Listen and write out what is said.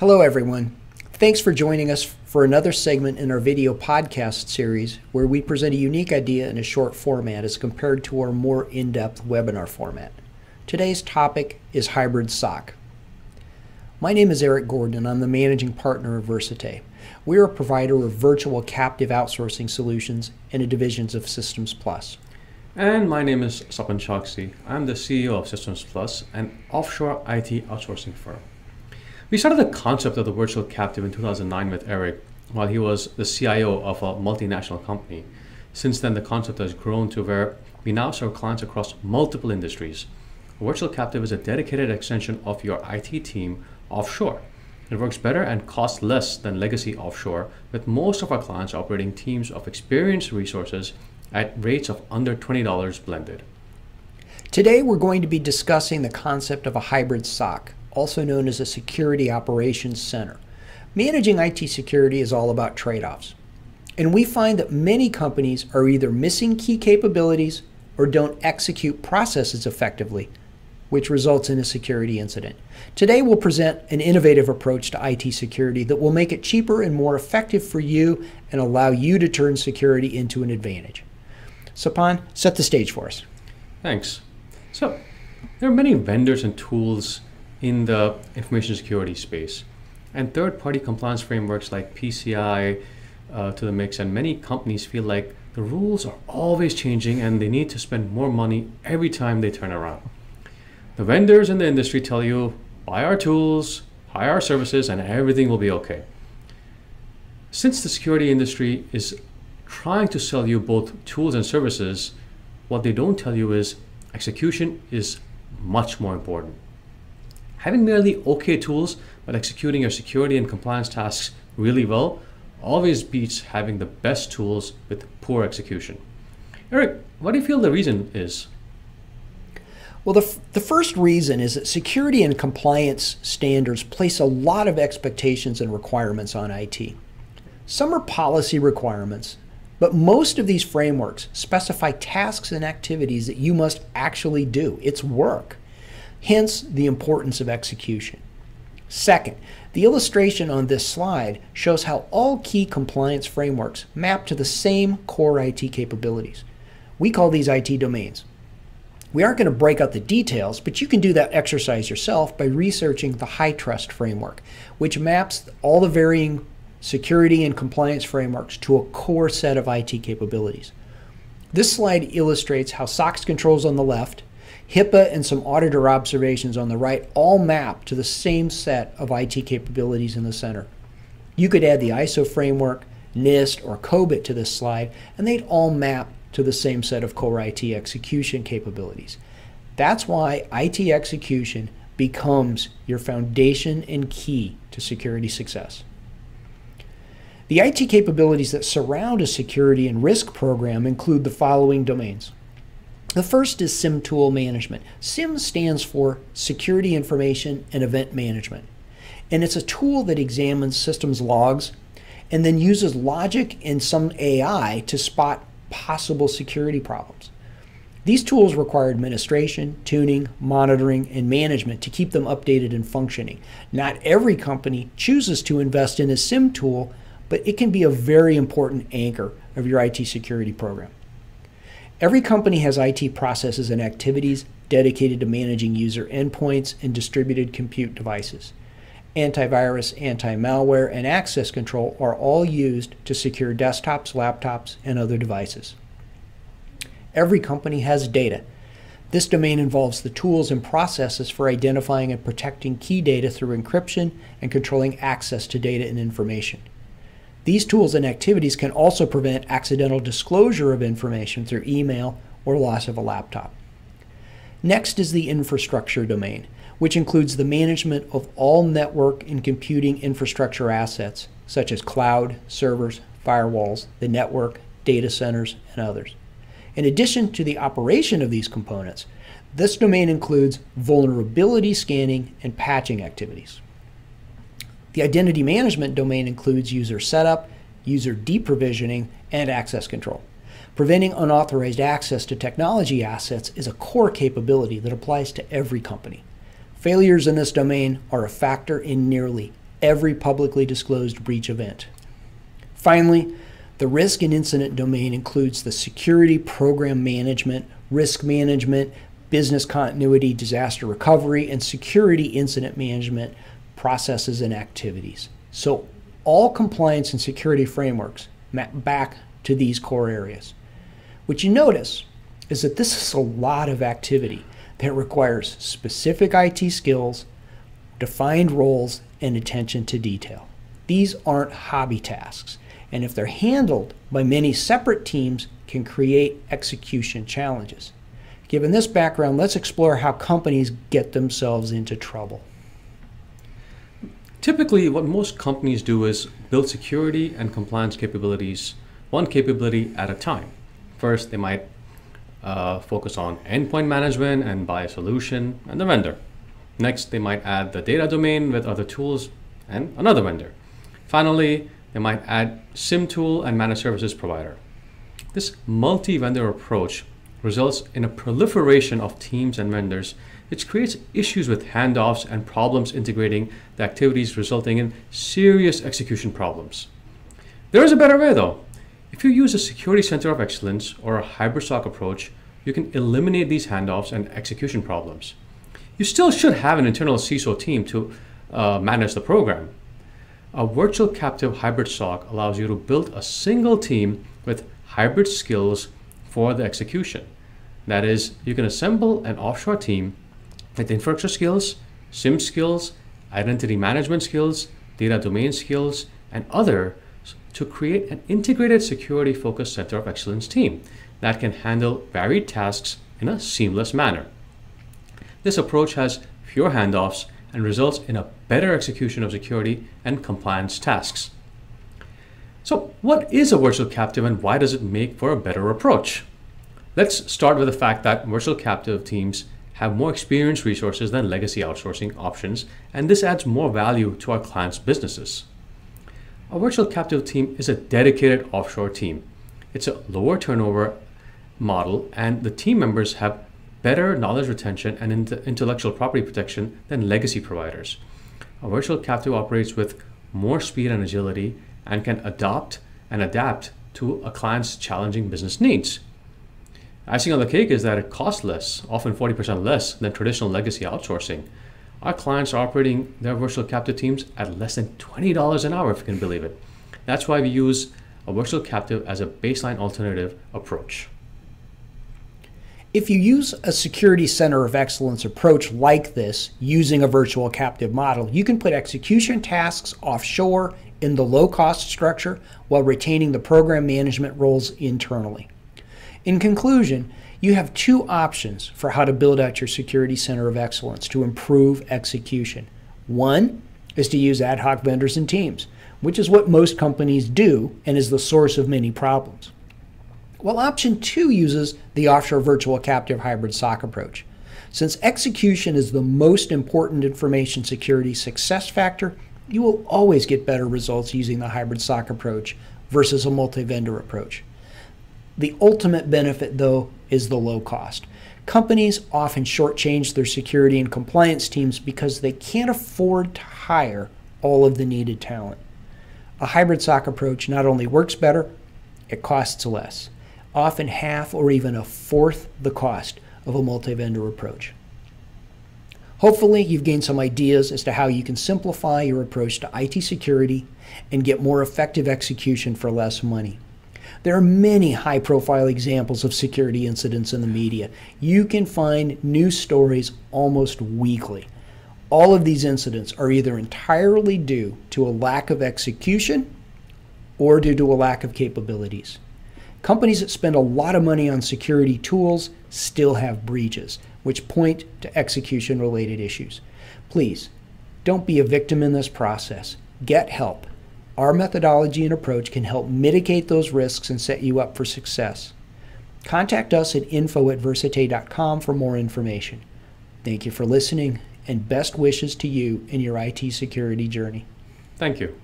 Hello, everyone. Thanks for joining us for another segment in our video podcast series where we present a unique idea in a short format as compared to our more in depth webinar format. Today's topic is hybrid SOC. My name is Eric Gordon and I'm the managing partner of Versate. We are a provider of virtual captive outsourcing solutions and a divisions of Systems Plus. And my name is Sapan Choksi. I'm the CEO of Systems Plus, an offshore IT outsourcing firm. We started the concept of the virtual captive in 2009 with Eric while he was the CIO of a multinational company. Since then, the concept has grown to where we now serve clients across multiple industries. Virtual captive is a dedicated extension of your IT team offshore. It works better and costs less than legacy offshore, with most of our clients operating teams of experienced resources at rates of under $20 blended. Today, we're going to be discussing the concept of a hybrid SOC, also known as a Security Operations Center. Managing IT security is all about trade offs. And we find that many companies are either missing key capabilities or don't execute processes effectively, which results in a security incident. Today, we'll present an innovative approach to IT security that will make it cheaper and more effective for you and allow you to turn security into an advantage. Sapan, set the stage for us. Thanks. So, there are many vendors and tools in the information security space. And third party compliance frameworks like PCI uh, to the mix, and many companies feel like the rules are always changing and they need to spend more money every time they turn around. The vendors in the industry tell you buy our tools, hire our services, and everything will be okay. Since the security industry is trying to sell you both tools and services, what they don't tell you is execution is much more important. Having merely okay tools but executing your security and compliance tasks really well always beats having the best tools with poor execution. Eric, what do you feel the reason is? Well, the, the first reason is that security and compliance standards place a lot of expectations and requirements on IT. Some are policy requirements, but most of these frameworks specify tasks and activities that you must actually do. It's work hence the importance of execution. Second, the illustration on this slide shows how all key compliance frameworks map to the same core IT capabilities. We call these IT domains. We aren't going to break out the details, but you can do that exercise yourself by researching the HITRUST framework, which maps all the varying security and compliance frameworks to a core set of IT capabilities. This slide illustrates how SOX controls on the left HIPAA and some auditor observations on the right all map to the same set of IT capabilities in the center. You could add the ISO framework, NIST, or COBIT to this slide, and they'd all map to the same set of core IT execution capabilities. That's why IT execution becomes your foundation and key to security success. The IT capabilities that surround a security and risk program include the following domains the first is SIEM tool management. SIEM stands for Security Information and Event Management. And it's a tool that examines systems logs and then uses logic and some AI to spot possible security problems. These tools require administration, tuning, monitoring, and management to keep them updated and functioning. Not every company chooses to invest in a SIEM tool, but it can be a very important anchor of your IT security program. Every company has IT processes and activities dedicated to managing user endpoints and distributed compute devices. Antivirus, anti malware, and access control are all used to secure desktops, laptops, and other devices. Every company has data. This domain involves the tools and processes for identifying and protecting key data through encryption and controlling access to data and information. These tools and activities can also prevent accidental disclosure of information through email or loss of a laptop. Next is the infrastructure domain, which includes the management of all network and computing infrastructure assets, such as cloud, servers, firewalls, the network, data centers, and others. In addition to the operation of these components, this domain includes vulnerability scanning and patching activities. The identity management domain includes user setup, user deprovisioning, and access control. Preventing unauthorized access to technology assets is a core capability that applies to every company. Failures in this domain are a factor in nearly every publicly disclosed breach event. Finally, the risk and incident domain includes the security program management, risk management, business continuity, disaster recovery, and security incident management processes and activities. So, all compliance and security frameworks map back to these core areas. What you notice is that this is a lot of activity that requires specific IT skills, defined roles, and attention to detail. These aren't hobby tasks, and if they're handled by many separate teams, can create execution challenges. Given this background, let's explore how companies get themselves into trouble. Typically, what most companies do is build security and compliance capabilities, one capability at a time. First, they might uh, focus on endpoint management and buy a solution and the vendor. Next, they might add the data domain with other tools and another vendor. Finally, they might add SIEM tool and managed services provider. This multi-vendor approach results in a proliferation of teams and vendors, which creates issues with handoffs and problems integrating the activities, resulting in serious execution problems. There is a better way though. If you use a security center of excellence or a hybrid SOC approach, you can eliminate these handoffs and execution problems. You still should have an internal CISO team to uh, manage the program. A virtual captive hybrid SOC allows you to build a single team with hybrid skills for the execution. That is, you can assemble an offshore team with infrastructure skills, SIEM skills, identity management skills, data domain skills, and other to create an integrated security focused center of excellence team that can handle varied tasks in a seamless manner. This approach has fewer handoffs and results in a better execution of security and compliance tasks. So, what is a virtual captive and why does it make for a better approach? Let's start with the fact that virtual captive teams have more experienced resources than legacy outsourcing options, and this adds more value to our clients' businesses. A virtual captive team is a dedicated offshore team. It's a lower turnover model, and the team members have better knowledge retention and intellectual property protection than legacy providers. A virtual captive operates with more speed and agility and can adopt and adapt to a client's challenging business needs. Icing on the cake is that it costs less, often 40% less than traditional legacy outsourcing. Our clients are operating their virtual captive teams at less than $20 an hour, if you can believe it. That's why we use a virtual captive as a baseline alternative approach. If you use a security center of excellence approach like this using a virtual captive model, you can put execution tasks offshore in the low cost structure while retaining the program management roles internally. In conclusion, you have two options for how to build out your security center of excellence to improve execution. One is to use ad hoc vendors and teams, which is what most companies do and is the source of many problems. Well, option two uses the offshore virtual captive hybrid SOC approach. Since execution is the most important information security success factor, you will always get better results using the hybrid SOC approach versus a multi vendor approach. The ultimate benefit, though, is the low cost. Companies often shortchange their security and compliance teams because they can't afford to hire all of the needed talent. A hybrid SOC approach not only works better, it costs less, often half or even a fourth the cost of a multi vendor approach. Hopefully, you've gained some ideas as to how you can simplify your approach to IT security and get more effective execution for less money. There are many high profile examples of security incidents in the media. You can find news stories almost weekly. All of these incidents are either entirely due to a lack of execution or due to a lack of capabilities. Companies that spend a lot of money on security tools still have breaches, which point to execution related issues. Please, don't be a victim in this process. Get help. Our methodology and approach can help mitigate those risks and set you up for success. Contact us at info at for more information. Thank you for listening and best wishes to you in your IT security journey. Thank you.